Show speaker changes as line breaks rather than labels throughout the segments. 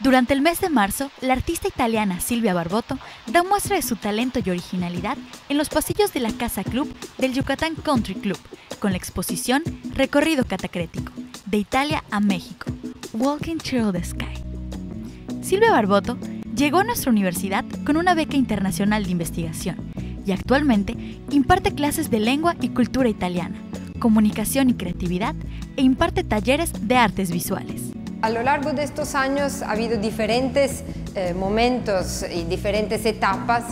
Durante el mes de marzo, la artista italiana Silvia Barboto da muestra de su talento y originalidad en los pasillos de la Casa Club del Yucatán Country Club, con la exposición Recorrido Catacrético, de Italia a México, Walking Through the Sky. Silvia Barboto llegó a nuestra universidad con una beca internacional de investigación y actualmente imparte clases de lengua y cultura italiana, comunicación y creatividad e imparte talleres de artes visuales.
A lo largo de estos años ha habido diferentes eh, momentos y diferentes etapas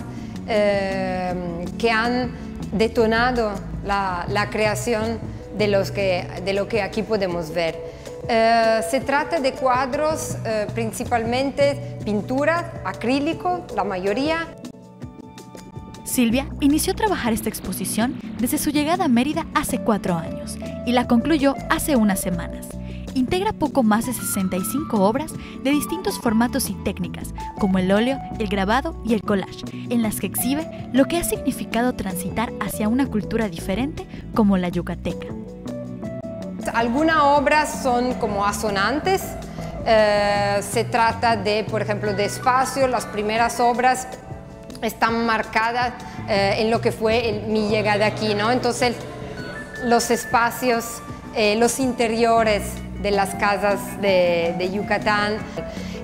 eh, que han detonado la, creación de, lo que aquí podemos ver. Eh, se trata de cuadros principalmente pintura, acrílico, la mayoría.
Silvia inició a trabajar esta exposición desde su llegada a Mérida hace cuatro años y la concluyó hace unas semanas integra poco más de 65 obras de distintos formatos y técnicas, como el óleo, el grabado y el collage, en las que exhibe lo que ha significado transitar hacia una cultura diferente como la yucateca.
Algunas obras son como asonantes, eh, se trata de, por ejemplo, de espacio, las primeras obras están marcadas eh, en lo que fue mi llegada aquí, ¿no? Entonces, los espacios, eh, los interiores, de las casas de, Yucatán.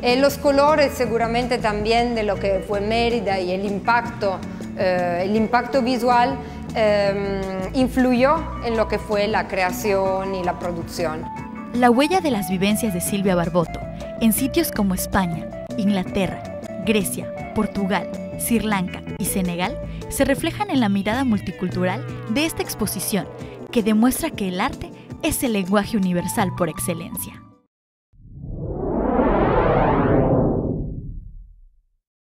Eh, los colores seguramente también de lo que fue Mérida y el impacto, eh, el impacto visual eh, influyó en lo que fue la creación y la producción.
La huella de las vivencias de Silvia Barboto en sitios como España, Inglaterra, Grecia, Portugal, Sri Lanka y Senegal se reflejan en la mirada multicultural de esta exposición que demuestra que el arte es el lenguaje universal por excelencia.